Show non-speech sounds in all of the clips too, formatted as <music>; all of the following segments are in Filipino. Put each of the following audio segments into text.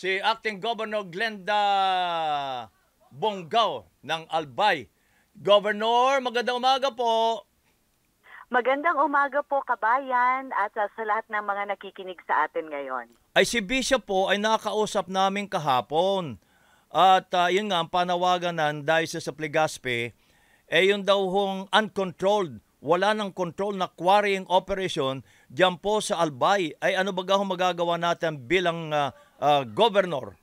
si Acting Governor Glenda Bonggao ng Albay. Governor, magandang umaga po. Magandang umaga po kabayan at sa lahat ng mga nakikinig sa atin ngayon. Ay si Bishop po ay nakausap namin kahapon. At uh, yun nga, ang panawagan ng Diocese of Legazpi, eh yun daw hong uncontrolled, wala ng control na quarrying operation dyan po sa Albay. Ay ano ba hong magagawa natin bilang uh, uh, governor?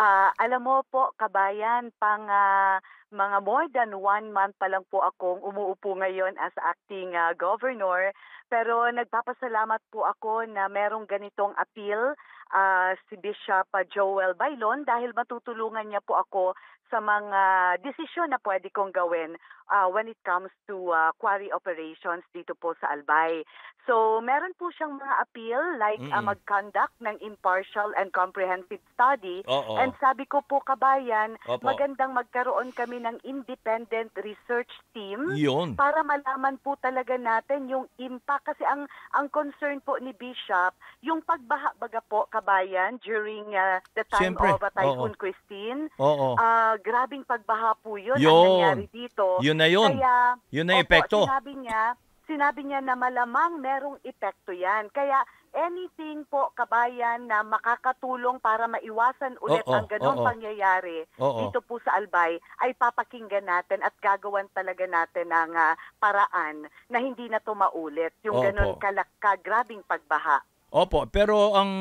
Uh, alam mo po, kabayan, pang uh, mga more than one month pa lang po akong umuupo ngayon as acting uh, governor. Pero nagpapasalamat po ako na merong ganitong appeal uh, si Bishop Joel Bailon dahil matutulungan niya po ako sa mga desisyon na pwede kong gawin uh, when it comes to uh, quarry operations dito po sa Albay. So, meron po siyang mga appeal like uh, mag-conduct ng impartial and comprehensive study. Oo. And sabi ko po kabayan, Opo. magandang magkaroon kami ng independent research team Yun. para malaman po talaga natin yung impact kasi ang ang concern po ni Bishop yung pagbaha baga po kabayan during uh, the time Siyempre, of uh, Typhoon oo. Christine. Oo. Ah, grabing pagbaha po yun, Yun. ang nangyari dito. Yun na yun. Kaya, Yun na opo, epekto. sinabi niya, sinabi niya na malamang merong epekto yan. Kaya anything po kabayan na makakatulong para maiwasan ulit Oo, ang ganong oo. pangyayari Oo. dito po sa Albay ay papakinggan natin at gagawan talaga natin ng ah, paraan na hindi na to maulit yung Opo. ganon kalak kagrabing pagbaha. Opo, pero ang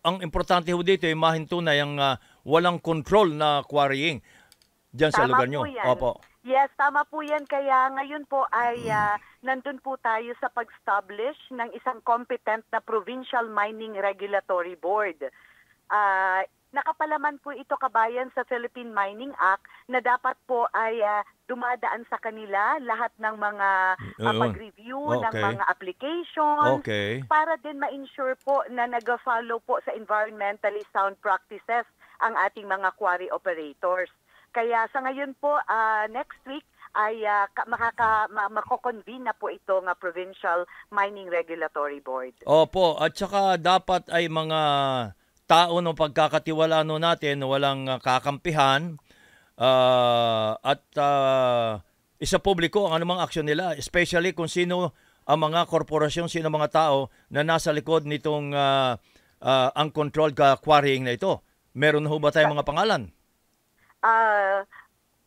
ang importante ho dito ay mahintunay ang ah, walang control na quarrying diyan sa lugar nyo. yan. Opo. Yes, tama po yan. Kaya ngayon po ay ah, nandun po tayo sa pag-establish ng isang competent na Provincial Mining Regulatory Board. Ah, nakapalaman po ito kabayan sa Philippine Mining Act na dapat po ay ah, dumadaan sa kanila lahat ng mga Oo. pag-review ng Okay. mga applications Okay. para din ma-ensure po na nag-follow po sa environmentally sound practices ang ating mga quarry operators. Kaya sa ngayon po, ah, next week, ay ka- makaka, ma- mako-convene na po ito ng Provincial Mining Regulatory Board. Opo, at saka dapat ay mga tao ng pagkakatiwalaan no natin, walang kakampihan ah, at ah, isa publiko ang anumang aksyon nila, especially kung sino ang mga korporasyon, sino ang mga tao na nasa likod nitong uh, uncontrolled ka quarrying na ito. Meron ho ba tayong mga pangalan? Ah,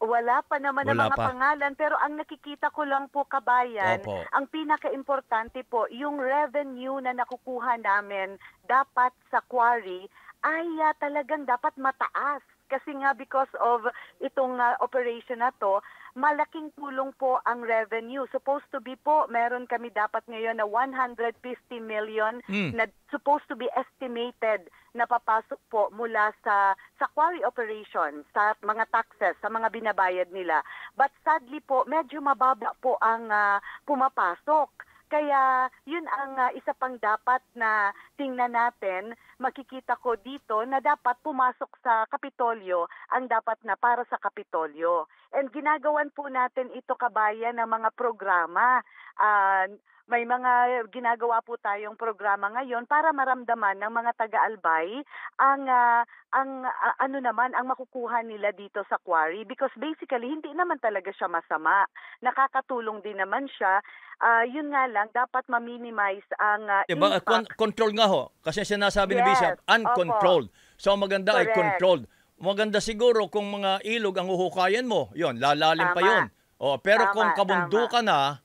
wala pa naman ang Wala mga pa. pangalan pero ang nakikita ko lang po kabayan, Opo. ang pinaka-importante po yung revenue na nakukuha namin dapat sa quarry ay ah, talagang dapat mataas. Kasi nga because of itong ah, operation na to, malaking tulong po ang revenue. Supposed to be po, meron kami dapat ngayon na 150 million Mm. na supposed to be estimated na papasok po mula sa sa quarry operation, sa mga taxes, sa mga binabayad nila. But sadly po, medyo mababa po ang ah, pumapasok. Kaya yun ang ah, isa pang dapat na tingnan natin, makikita ko dito na dapat pumasok sa Kapitolyo ang dapat na para sa Kapitolyo. And ginagawan po natin ito kabayan ng mga programa. Ah, may mga ginagawa po tayong programa ngayon para maramdaman ng mga taga-albay ang ah, ang ah, ano naman ang makukuha nila dito sa quarry because basically hindi naman talaga siya masama. Nakakatulong din naman siya. Ah, yun nga lang dapat ma-minimize ang Diba, impact. con- control nga ho. Kasi sinasabi ni Yes, Bishop, uncontrolled. So ang maganda ay Correct. controlled. Maganda siguro kung mga ilog ang uhukayan mo. Yon, lalalim pa Tama. yon. O, pero Tama, kung kabundukan na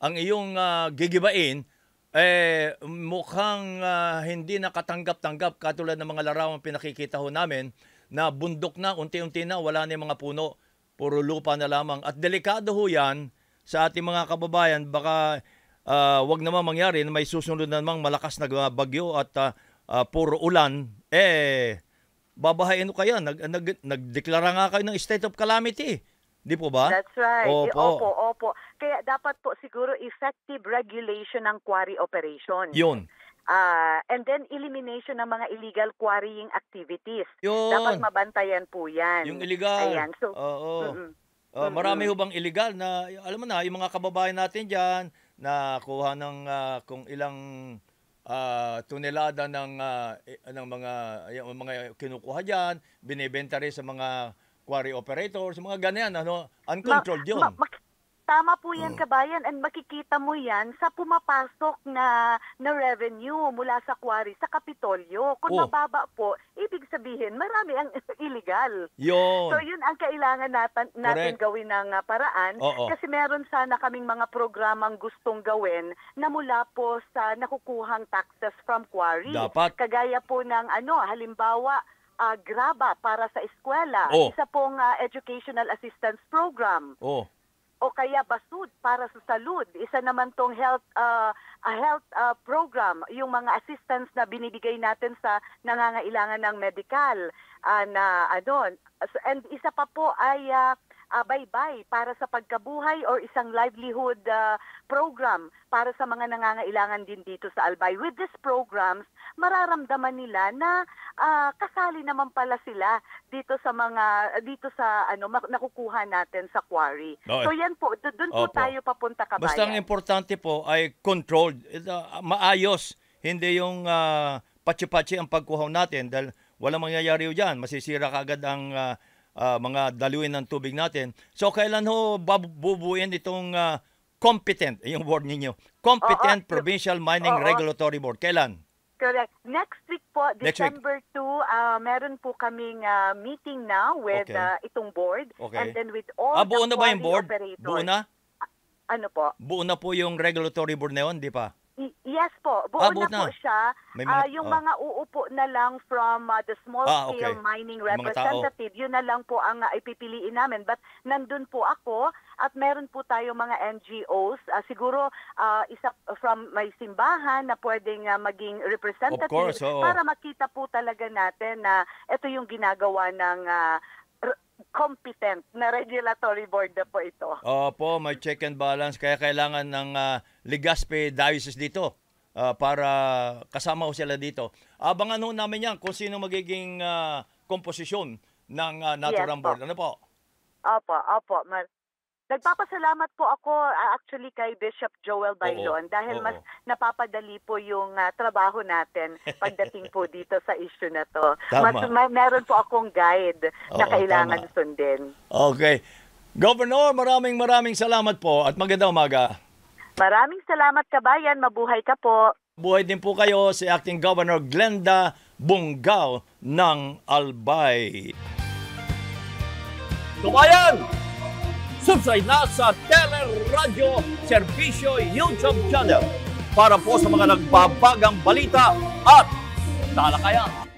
ang iyong ah, gigibain, eh mukhang ah, hindi nakatanggap-tanggap katulad ng mga larawang pinakikita ho namin na bundok na, unti-unti na, wala na yung mga puno. Puro lupa na lamang. At delikado ho yan sa ating mga kababayan. Baka ah, wag naman mangyari na may susunod na namang malakas na bagyo at ah, ah, puro ulan. Eh, babahayin ko kayo. Nag, nag, nagdeklara nga kayo ng state of calamity. Di po ba? That's right. Opo. Opo, opo. Kaya dapat po siguro effective regulation ng quarry operation. Yun. Ah, and then elimination ng mga illegal quarrying activities. Yun. Dapat mabantayan po 'yan. Yung illegal. Ayan. So, Oo. mm-mm. Mm-mm. marami ho bang illegal na, alam mo na, yung mga kababayan natin dyan, na kuha ng ah, kung ilang ah, tunelada ng eh, ng mga yung mga kinukuha diyan, binebenta rin sa mga quarry operators, mga ganyan ano, uncontrolled Ma- 'yun. ma- mak- tama po Mm. yan, kabayan. And makikita mo yan sa pumapasok na, na revenue mula sa quarry, sa Kapitolyo. Kung Oh. mababa po, ibig sabihin, marami ang <laughs> illegal. 'Yun. So yun ang kailangan natin, natin Correct. gawin ng ah, paraan Oo. kasi meron sana kaming mga programang gustong gawin na mula po sa nakukuhang taxes from quarry. Dapat. Kagaya po ng ano, halimbawa ah, graba para sa eskwela, Oh. isa pong ah, educational assistance program oh. o kaya basud para sa salud. Isa naman tong health uh, a health uh, program, yung mga assistance na binibigay natin sa nangangailangan ng medical uh, na ano and isa pa po ay uh, uh, baybay para sa pagkabuhay or isang livelihood uh, program para sa mga nangangailangan din dito sa Albay. With these programs, mararamdaman nila na ah, kasali naman pala sila dito sa mga dito sa ano nakukuha natin sa quarry. Oo. So yan po, do- doon po Opo. tayo papunta kabayan. Basta ang importante po ay controlled, maayos, hindi yung ah, patsi-patsi ang pagkuha natin dahil walang mangyayari diyan, masisira kaagad ang ah, ah, mga daluin ng tubig natin. So kailan ho bab- bubuin itong ah, competent, yung word ninyo, competent yung- provincial mining oo. regulatory board. Kailan? Correct. Next week po, Next week. December 2, ah, meron po kaming ah, meeting now with Okay. ah, itong board Okay. and then with all Ah, buo the na ba yung board? operators. Buo na? Ano po? Buo na po yung regulatory board na yun, di pa? Yes po, buo Ah, buo na, po na. siya. May mga- yung ah. mga uupo na lang from ah, the small Ah, scale okay. mining representative, yun na lang po ang ah, ipipiliin namin. But nandun po ako at meron po tayo mga NGOs, ah, siguro ah, isa from may simbahan na pwedeng ah, maging representative course, oo. para makita po talaga natin na ito yung ginagawa ng r- competent na regulatory board na po ito. Opo, may check and balance. Kaya kailangan ng ah, Legazpi Diocese dito ah, para kasama ko sila dito. Abangan ho namin yan kung sino magiging ah, komposisyon ng ah, Natural Yes. Board. Ano po? Opo, opo. Ma- Nagpapasalamat po ako ah, actually kay Bishop Joel Bailon dahil oo. mas napapadali po yung ah, trabaho natin <laughs> pagdating po dito sa issue na to. Tama. Mas ma- meron po akong guide na Oo, kailangan tama. sundin. Okay. Governor, maraming maraming salamat po at magandang umaga. Maraming salamat kabayan, mabuhay ka po. Buhay din po kayo si Acting Governor Glenda Bungaw ng Albay. Tumayan! Subscribe na sa Teleradyo Servisyo YouTube channel para po sa mga nagbabagang balita at talakayan.